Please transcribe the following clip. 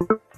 You